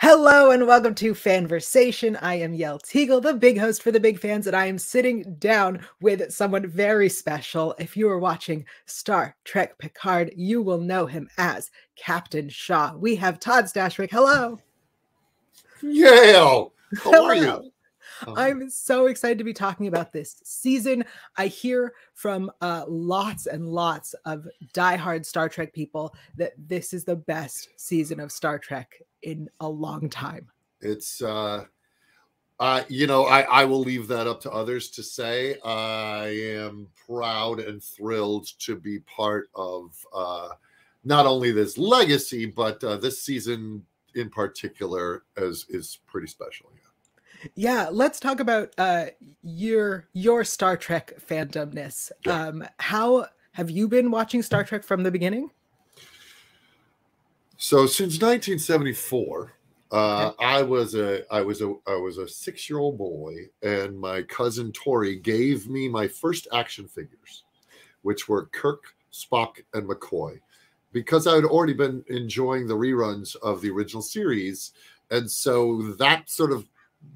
Hello and welcome to Fanversation. I am Yael Tygiel, the big host for the big fans, and I am sitting down with someone very special. If you are watching Star Trek Picard, you will know him as Captain Shaw. We have Todd Stashwick. Hello. Yael, how Hello. are you? I'm so excited to be talking about this season. I hear from uh, lots and lots of diehard Star Trek people that this is the best season of Star Trek in a long time. It's uh uh you know, I I will leave that up to others to say. I am proud and thrilled to be part of uh not only this legacy but uh this season in particular is is pretty special. Yeah. Yeah, let's talk about uh, your your Star Trek fandomness. Yeah. Um, how have you been watching Star Trek from the beginning? So since 1974, uh, I was a I was a I was a six year old boy, and my cousin Tori gave me my first action figures, which were Kirk, Spock, and McCoy, because I had already been enjoying the reruns of the original series, and so that sort of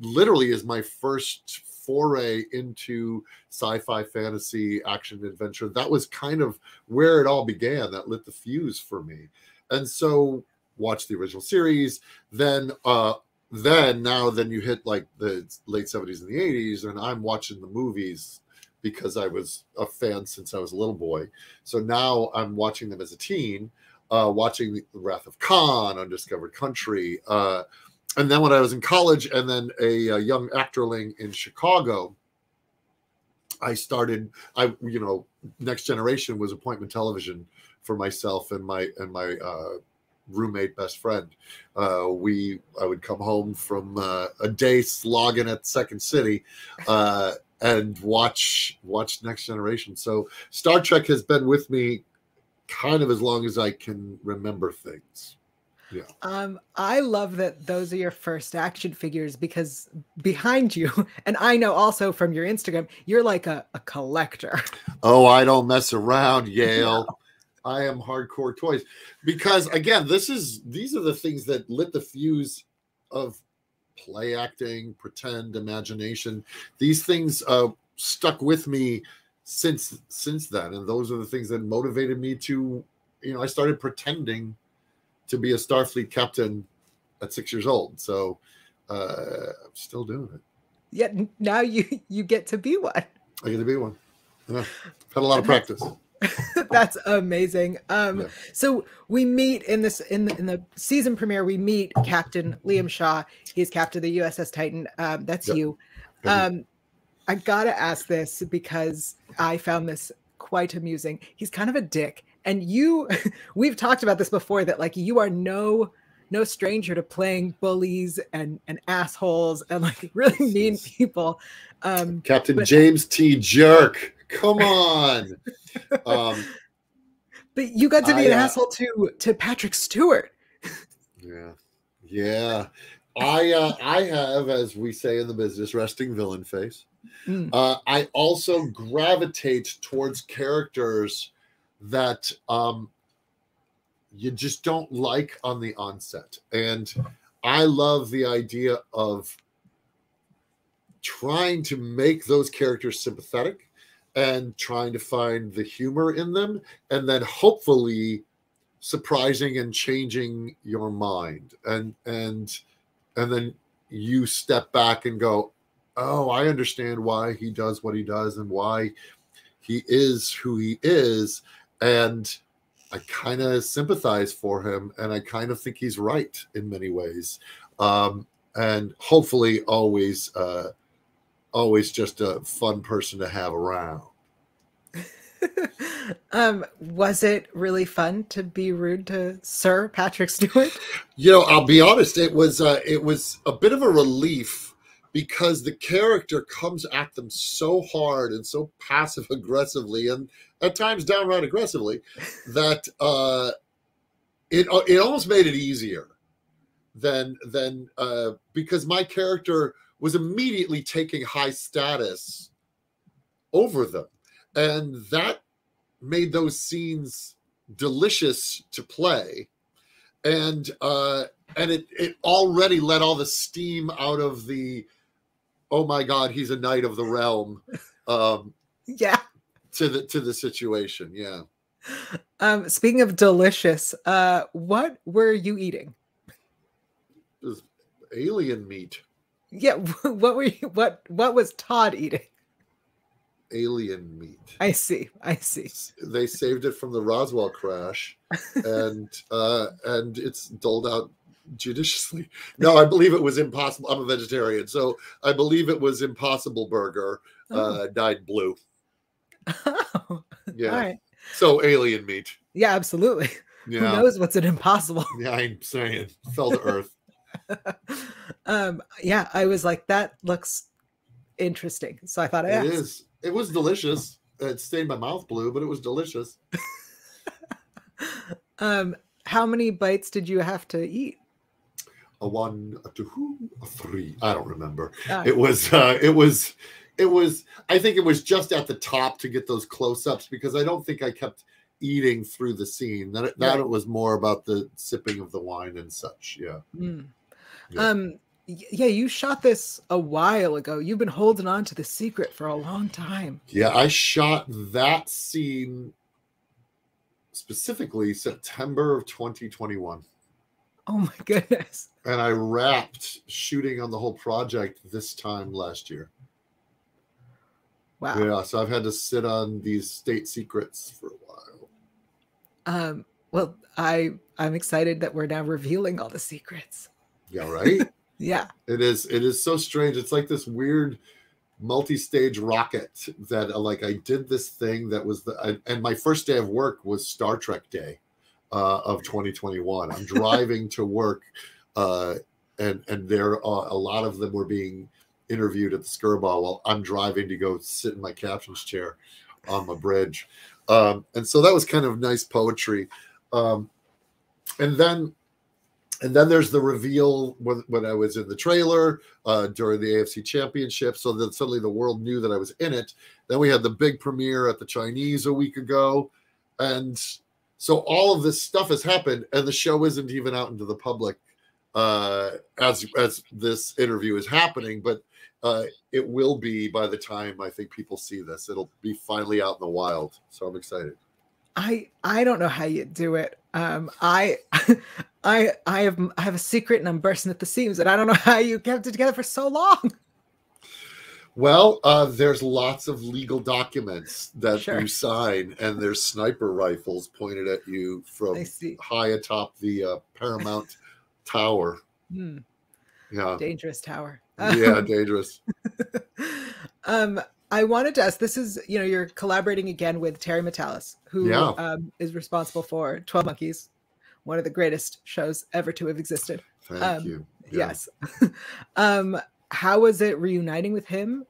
literally is my first foray into sci-fi fantasy action adventure. That was kind of where it all began that lit the fuse for me and so watch the original series. Then uh then now then you hit like the late 70s and the 80s and i'm watching the movies because i was a fan since i was a little boy. So now i'm watching them as a teen uh watching the wrath of khan undiscovered country uh and then when i was in college and then a, a young actorling in chicago i started i you know next generation was appointment television for myself and my and my uh, roommate best friend. Uh, we I would come home from uh, a day slogging at Second City uh, and watch watch Next Generation. So Star Trek has been with me kind of as long as I can remember things. Um, I love that those are your first action figures because behind you, and I know also from your Instagram, you're like a, a collector. Oh, I don't mess around, Yael. I am hardcore toys because again, this is these are the things that lit the fuse of play acting, pretend, imagination. These things uh, stuck with me since since then, and those are the things that motivated me to, you know, I started pretending to be a Starfleet captain at six years old. So uh, I'm still doing it. Yet now you you get to be one. I get to be one. Yeah. Had a lot of practice. That's amazing. Um, Yeah. so we meet in this in the in the season premiere. We meet Captain Liam Shaw. He's captain of the USS Titan. Um, that's Yep. you. Um, I gotta ask this because I found this quite amusing. He's kind of a dick, and you. We've talked about this before. That like you are no no stranger to playing bullies and and assholes and like really mean people. Um, Captain But- James T. Jerk. Come on. um, but you got to be I, an uh, asshole to to Patrick Stewart. yeah. Yeah. I uh, I have, as we say in the business, resting villain face. Mm. Uh, I also gravitate towards characters that um, you just don't like on the onset. And I love the idea of trying to make those characters sympathetic and trying to find the humor in them and then hopefully surprising and changing your mind. And and and then you step back and go oh i understand why he does what he does and why he is who he is. And i kind of sympathize for him and i kind of think he's right in many ways. Um and hopefully always uh always just a fun person to have around um, was it really fun to be rude to Sir Patrick Stewart? You know, I'll be honest. It was uh, it was a bit of a relief because the character comes at them so hard and so passive aggressively, and at times downright aggressively, that uh, it it almost made it easier than than uh, because my character was immediately taking high status over them, and that made those scenes delicious to play. And uh, and it it already let all the steam out of the oh my god he's a knight of the realm um Yeah. to the to the situation. Yeah. Um, speaking of delicious, uh, what were you eating? alien meat Yeah, what were you what what was Todd eating? alien meat I see. I see. they saved it from the roswell crash and uh and it's doled out judiciously no i believe it was impossible i'm a vegetarian so i believe it was impossible burger Oh. uh dyed blue Oh, yeah All right. so alien meat Yeah, absolutely. Who yeah knows what's an impossible? yeah i'm saying fell to earth um, yeah, I was like, that looks interesting. So I thought I It asked. is. It was delicious. It stained my mouth blue, but it was delicious. Um, how many bites did you have to eat? A one, a two, a three. I don't remember. Uh, It was. Uh, it was. It was. I think it was just at the top to get those close-ups because I don't think I kept eating through the scene. That it, that Right. it was more about the sipping of the wine and such. Yeah. mm. Yeah. Um, yeah, you shot this a while ago. You've been holding on to the secret for a long time. Yeah. I shot that scene specifically September of 2021. Oh my goodness. and I wrapped shooting on the whole project this time last year. Wow. Yeah, so I've had to sit on these state secrets for a while. Um, well, I I'm excited that we're now revealing all the secrets. Yeah, right. Yeah. it is. It is so strange. It's like this weird multi-stage rocket that uh, like I did this thing that was the I, and my first day of work was Star Trek Day uh, of 2021. I'm driving to work, uh, and and there are a lot of them were being interviewed at the Skirball while I'm driving to go sit in my captain's chair on my bridge, um, and so that was kind of nice poetry. Um, and then and then there's the reveal when, when I was in the trailer uh, during the AFC Championship, so that suddenly the world knew that I was in it. Then we had the big premiere at the Chinese a week ago, and so all of this stuff has happened, and the show isn't even out into the public uh, as as this interview is happening, but uh, it will be by the time I think people see this. It'll be finally out in the wild, so I'm excited. I I don't know how you do it. Um, I I I have I have a secret and I'm bursting at the seams, and I don't know how you kept it together for so long. Well, uh, there's lots of legal documents that Sure. you sign, and there's sniper rifles pointed at you from high atop the uh, Paramount Tower. Hmm, Yeah, dangerous tower. yeah, dangerous. um, I wanted to ask. This is you know you're collaborating again with Terry Matalas, who Yeah. um, is responsible for Twelve Monkeys, one of the greatest shows ever to have existed. Thank Um, you. Yeah. Yes. um, how was it reuniting with him?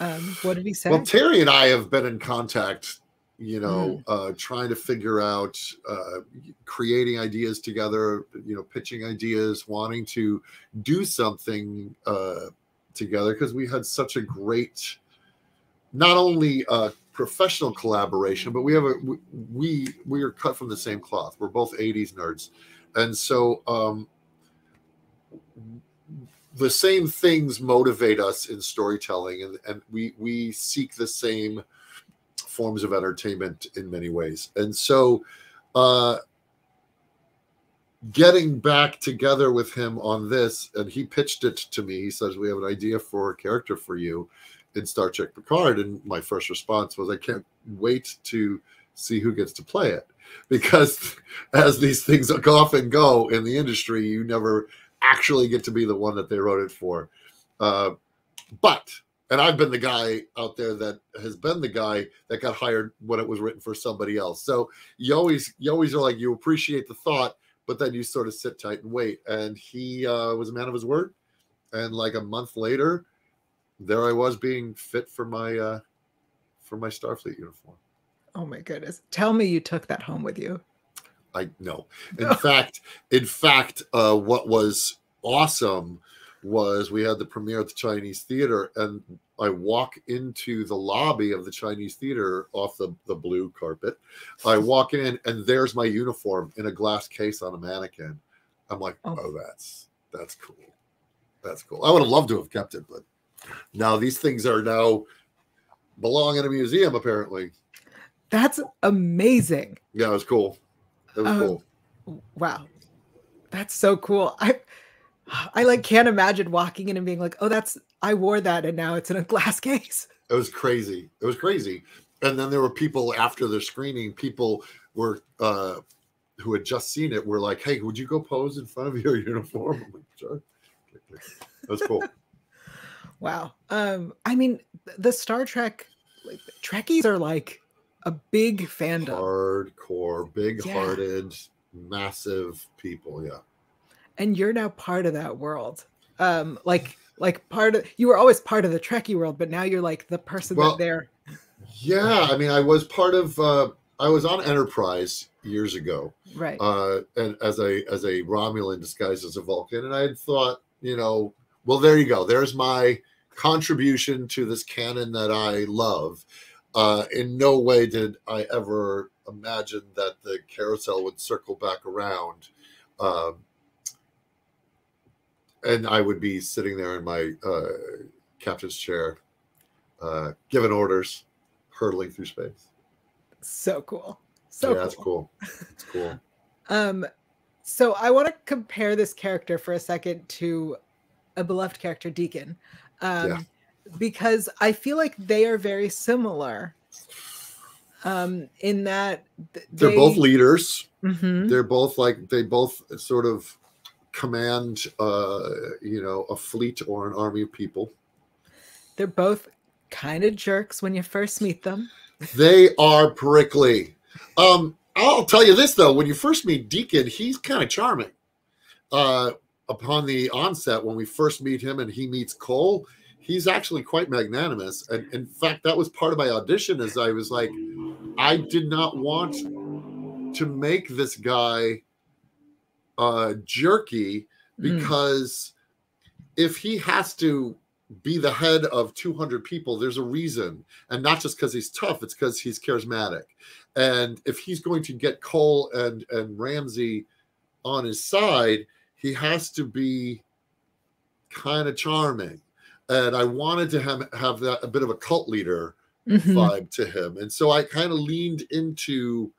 Um, what did he say? Well, Terry and I have been in contact, you know, Mm. uh, trying to figure out uh, creating ideas together, you know, pitching ideas, wanting to do something uh, together because we had such a great, not only uh, professional collaboration, but we have a we we, we are cut from the same cloth. We're both '80s nerds, and so. Um, the same things motivate us in storytelling and, and we we seek the same forms of entertainment in many ways and so uh getting back together with him on this and he pitched it to me he says we have an idea for a character for you in star trek picard and my first response was i can't wait to see who gets to play it because as these things often go in the industry you never actually get to be the one that they wrote it for. Uh, but and I've been the guy out there that has been the guy that got hired when it was written for somebody else. So you always you always are like you appreciate the thought, but then you sort of sit tight and wait. And he uh, was a man of his word. And like a month later, there I was being fit for my uh, for my Starfleet uniform. oh my goodness! Tell me you took that home with you. I know. In fact, in fact, uh, what was awesome was we had the premiere at the Chinese theater, and I walk into the lobby of the Chinese theater off the, the blue carpet. I walk in, and there's my uniform in a glass case on a mannequin. I'm like, Oh. oh, that's that's cool. That's cool. I would have loved to have kept it, but now these things are now belong in a museum. Apparently, That's amazing. yeah, it was cool. It was Um, cool. Wow. That's so cool. I I like can't imagine walking in and being like, "Oh, that's I wore that and now it's in a glass case." It was crazy. It was crazy. And then there were people after the screening. People were uh, who had just seen it were like, "Hey, would you go pose in front of your uniform?" I'm like, "Sure." That was cool. Wow. Um I mean, the Star Trek like Trekkies are like a big fandom. Hardcore, big-hearted, massive people. Yeah. and you're now part of that world. Um like like part of you were always part of the Trekkie world, but now you're like the person Well, that they're Yeah, I mean, I was part of. Uh, I was on Enterprise years ago, right. uh, and as a as a Romulan disguised as a Vulcan, and I had thought, you know, well, there you go. There's my contribution to this canon that I love. Uh, in no way did I ever imagine that the carousel would circle back around, um, and I would be sitting there in my uh, captain's chair, uh, giving orders, hurtling through space. so cool. So yeah, cool. that's cool. It's cool. Um, so I want to compare this character for a second to a beloved character, Deacon, um, Yeah. because I feel like they are very similar. Um, in that th- They're both leaders. Mhm. they're both like they both sort of command uh you know a fleet or an army of people They're both kind of jerks when you first meet them. they are prickly um i'll tell you this though when you first meet deacon he's kind of charming uh upon the onset when we first meet him and he meets cole he's actually quite magnanimous. And in fact that was part of my audition as i was like i did not want to make this guy uh jerky Mm. because if he has to be the head of 200 people there's a reason. And not just because he's tough it's because he's charismatic. And if he's going to get cole and and Ramse on his side he has to be kind of charming and i wanted to have, have that a bit of a cult leader Mhm. vibe to him. And so I kind of leaned into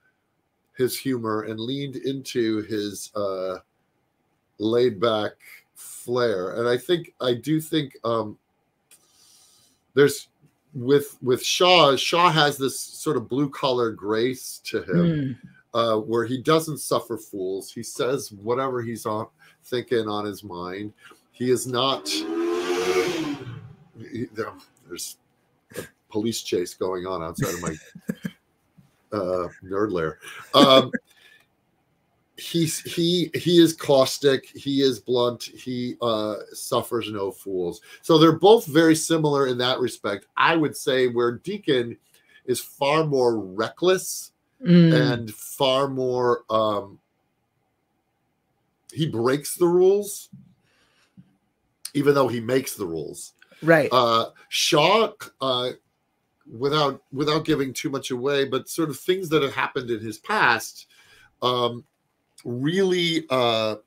his humor and leaned into his uh laid back flair. And I think I do think um there's with with Shaw, Shaw has this sort of blue collar grace to him Mm. Uh, where he doesn't suffer fools. He says whatever he's on thinking on his mind. He is not. he- there- there's a police chase going on outside of my uh, nerd lair. Um, he's he he is caustic. He is blunt. He uh, suffers no fools. So they're both very similar in that respect. I would say where Deacon is far more reckless Mm. and far more um he breaks the rules even though he makes the rules right. uh shaw uh without without giving too much away but sort of things that have happened in his past um really uh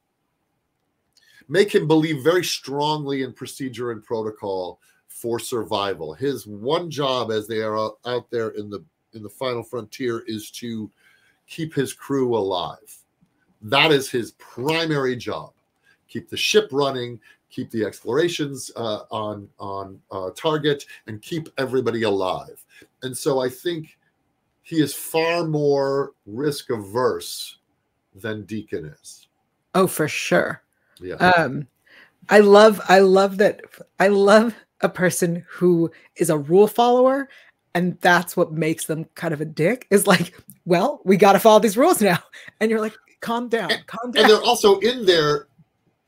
make him believe very strongly in procedure and protocol for survival his one job as they are out- out there in the in the final frontier is to keep his crew alive. That is his primary job. Keep the ship running keep the explorations uh, on on uh, target and keep everybody alive. And so i think he is far more risk averse than deacon is. Oh, for sure. yeah. Um i love i love that i love a person who is a rule follower and that's what makes them kind of a dick is like well we got to follow these rules now. And you're like calm down calm down and they're also in there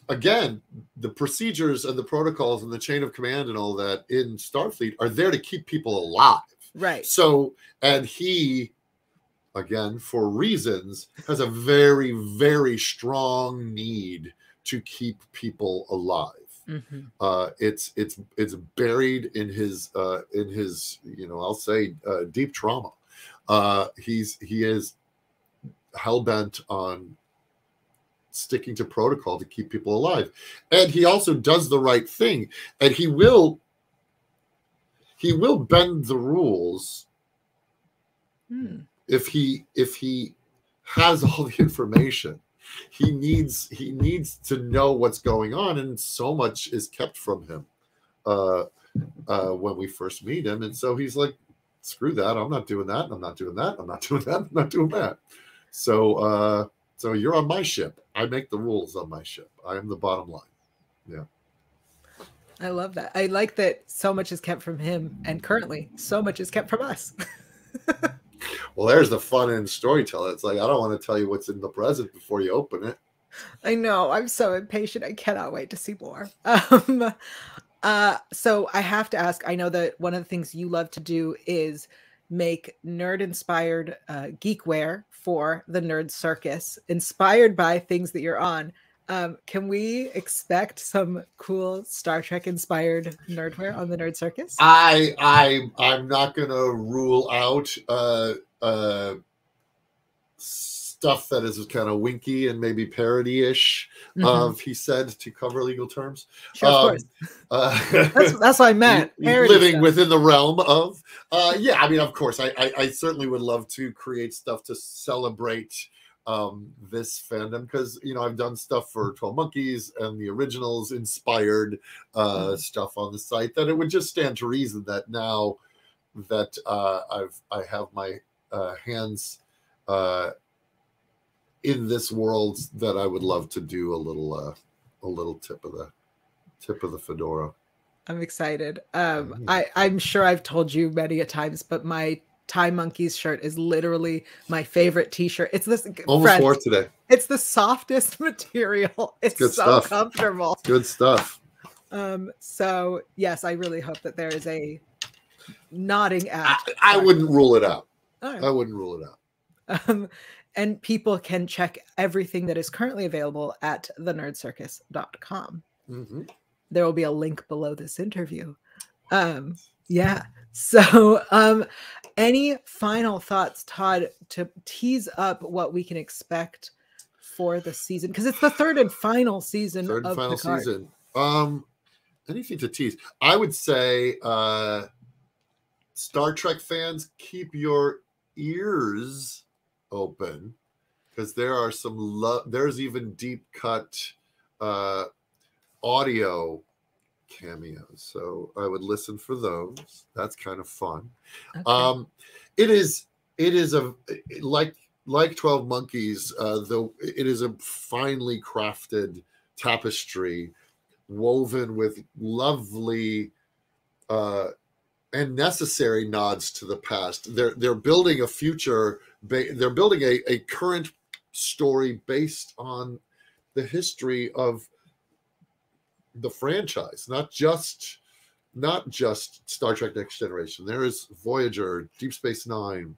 again the procedures and the protocols and the chain of command and all that in starfleet are there to keep people alive. Right. So and he again for reasons has a very very strong need to keep people alive Mhm. uh it's it's it's buried in his uh in his you know i'll say uh, deep trauma uh he's he is hell-bent on sticking to protocol to keep people alive. And he also does the right thing. And he will he will bend the rules Hmm. if he if he has all the information he needs he needs to know what's going on and so much is kept from him uh uh when we first meet him and so he's like screw that i'm not doing that i'm not doing that i'm not doing that i'm not doing that so uh so you're on my ship i make the rules on my ship i am the bottom line Yeah. I love that. I like that so much is kept from him, and currently so much is kept from us. well there's the fun in storytelling it's like i don't want to tell you what's in the present before you open it I know. I'm so impatient. I cannot wait to see more. Um, uh, so I have to ask. I know that one of the things you love to do is make nerd-inspired uh, geekware for the Nerd Circus, inspired by things that you're on. Um, can we expect some cool Star Trek inspired nerdware on the Nerd Circus? I I I'm not gonna rule out uh uh stuff that is kind of winky and maybe parody-ish Mhm. of he said to cover legal terms. Sure, of um, course. Uh, That's, that's what I meant. Parody living stuff. within the realm of uh yeah i mean of course I, I i certainly would love to create stuff to celebrate um this fandom because you know i've done stuff for 12 monkeys and the originals inspired uh Mhm. stuff on the site that it would just stand to reason that now that uh i've i have my hands uh in this world that i would love to do a little uh a little tip of the tip of the fedora I'm excited. Um, Mhm. I, I'm sure I've told you many a times, but my Thai Monkeys shirt is literally my favorite T-shirt. It's this almost fourth today It's the softest material. It's good so stuff. comfortable. good stuff Um, so yes, I really hope that there is a nodding I, at. I wouldn't rule it out right. i wouldn't rule it out Um, and people can check everything that is currently available at thenerdcircus.com. Mhm. there will be a link below this interview. Um, yeah. So, um, any final thoughts, Todd, to tease up what we can expect for the season? Because it's the third and final season third and of final Picard. season um anything to tease i would say uh star trek fans keep your ears open because there are some lo- there's even deep cut uh audio cameos. So i would listen for those. That's kind of fun. Okay. um it is it is a like like 12 monkeys uh though it is a finely crafted tapestry woven with lovely uh and necessary nods to the past they're they're building a future they're building a, a current story based on the history of the franchise not just not just Star Trek Next Generation. There is Voyager, Deep Space Nine,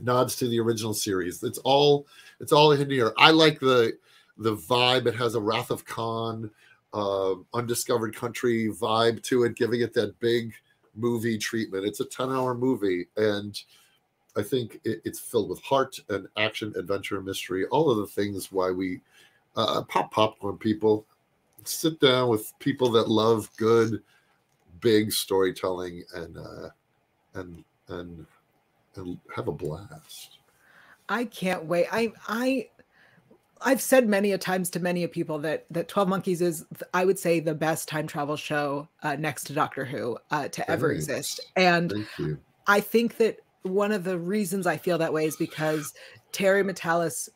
nods to the original series. It's all it's all in here. I like the the vibe. It has a Wrath of Khan, uh, undiscovered country vibe to it, giving it that big movie treatment. It's a ten hour movie, and I think it, it's filled with heart and action, adventure, mystery, all of the things why we uh, pop popcorn people. Sit down with people that love good big storytelling and uh and and and have a blast I can't wait. I I I've said many a times to many a people that that 12 Monkeys is I would say the best time travel show uh, next to Doctor Who uh, to ever Thanks. exist. And I think that one of the reasons I feel that way is because Terry Matalas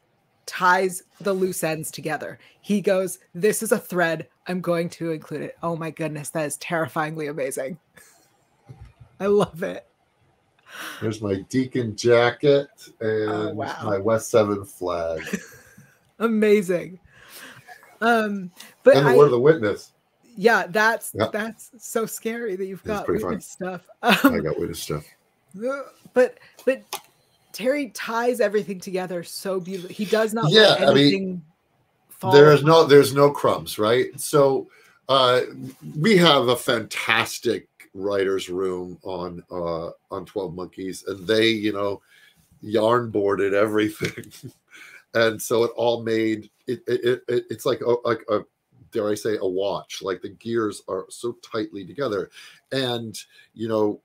ties the loose ends together. He goes, This is a thread. I'm going to include it. Oh my goodness, that is terrifyingly amazing. I love it. There's my deacon jacket and Oh, wow. my west seven flag Amazing. Um, but and the I, word of the witness yeah, that's Yeah. that's so scary that you've It's got pretty fun. witness stuff. i Um, got witness stuff but but Terry ties everything together so beautifully. He does not Yeah, let I mean, anything fall. there is no there's no crumbs right so uh we have a fantastic writers room on uh on 12 monkeys and they you know yarn boarded everything and so it all made it. it, it it's like a, like a dare I say a watch. Like the gears are so tightly together, and you know,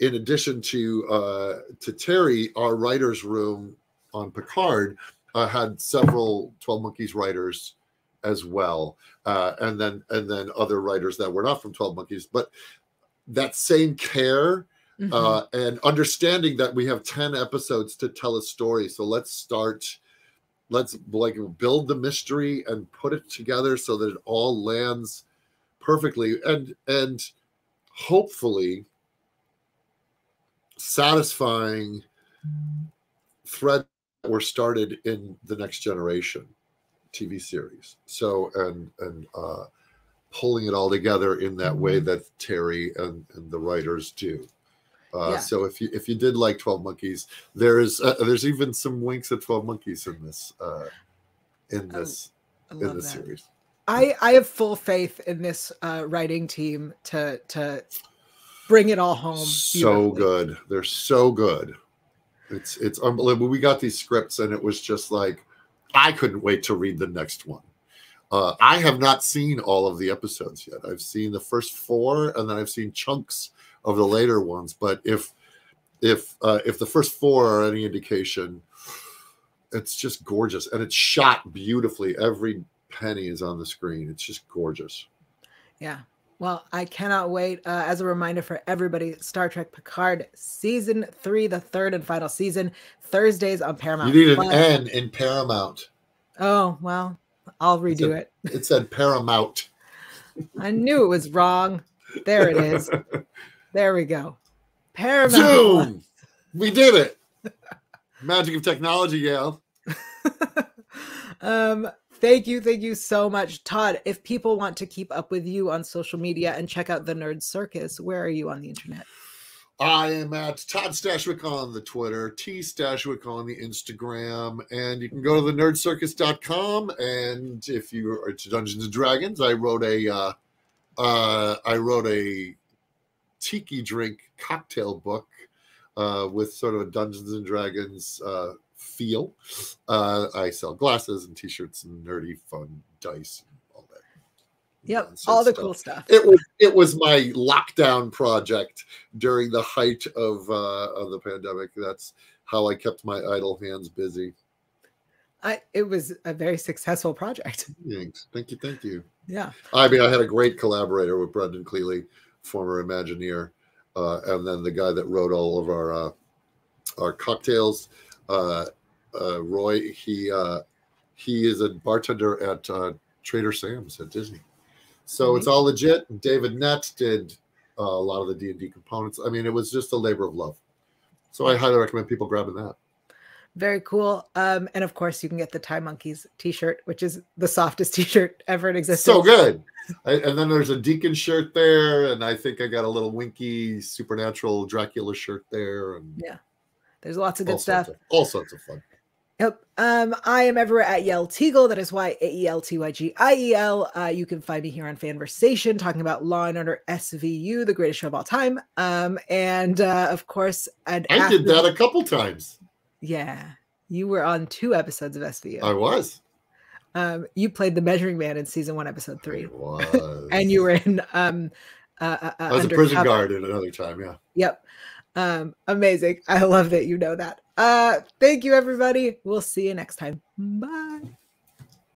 in addition to uh, to Terry, our writers' room on Picard uh, had several Twelve Monkeys writers as well, uh, and then and then other writers that were not from Twelve Monkeys, but that same care mm-hmm. uh, and understanding that we have 10 episodes to tell a story. So let's start, let's like build the mystery and put it together so that it all lands perfectly and and hopefully satisfying thread that were started in the next generation TV series. So and and uh pulling it all together in that way mm-hmm. that Terry and, and the writers do. Uh, yeah. So if you if you did like Twelve Monkeys, there's uh, there's even some winks at Twelve Monkeys in this uh, in this in this that. series. I I have full faith in this uh, writing team to to bring it all home. So good, they're so good. It's it's unbelievable. We got these scripts and it was just like I couldn't wait to read the next one. Uh, I have not seen all of the episodes yet. I've seen the first four, and then I've seen chunks of the later ones. But if if uh, if the first four are any indication, it's just gorgeous, and it's shot beautifully. Every penny is on the screen. It's just gorgeous. Yeah. Well, I cannot wait. Uh, as a reminder for everybody, Star Trek Picard season three, the third and final season, Thursdays on Paramount. You need an N in Paramount. Oh well, I'll redo it. Said, it. it said Paramount. I knew it was wrong. There it is. there we go. Paramount. Zoom. We did it. Magic of technology, Yael. um, thank you, thank you so much, Todd. If people want to keep up with you on social media and check out the Nerd Circus, where are you on the internet? I am at Todd Stashwick on the Twitter, T Stashwick on the Instagram, and you can go to the nerdcircus.com. And if you are to Dungeons and Dragons, I wrote a uh, uh, I wrote a tiki drink cocktail book uh, with sort of a Dungeons and Dragons uh, feel. Uh, I sell glasses and t-shirts and nerdy fun dice and all that. Yep, all the stuff. cool stuff. It was it was my lockdown project during the height of uh, of the pandemic. That's how I kept my idle hands busy. I it was a very successful project. Thanks. Thank you. Thank you. Yeah. I mean, I had a great collaborator with Brendan Cleeley, former Imagineer, uh, and then the guy that wrote all of our uh, our cocktails, uh, uh Roy. He uh, he is a bartender at uh, Trader Sam's at Disney. So mm-hmm. it's all legit. David Nett did uh, a lot of the D and D components. I mean, it was just a labor of love. So I highly recommend people grabbing that. Very cool. Um, and of course, you can get the Tie Monkeys T-shirt, which is the softest T-shirt ever in existence. So good. I, and then there's a Deacon shirt there, and I think I got a little Winky Supernatural Dracula shirt there, and yeah, there's lots of good stuff. Of, all sorts of fun. Yep. Um, I am everywhere at Yael Tygiel. That is why A E L T Y G I E L. Uh, you can find me here on Fanversation talking about Law and Order SVU, the greatest show of all time. Um, and uh, of course, I did that a couple times. Yeah, you were on two episodes of SVU. I was. Um, you played the Measuring Man in season one, episode three. and you were in. Um, uh, uh, I was a prison guard in another time. Yeah. Yep. Um, amazing. I love that you know that. Uh, thank you, everybody. We'll see you next time. Bye.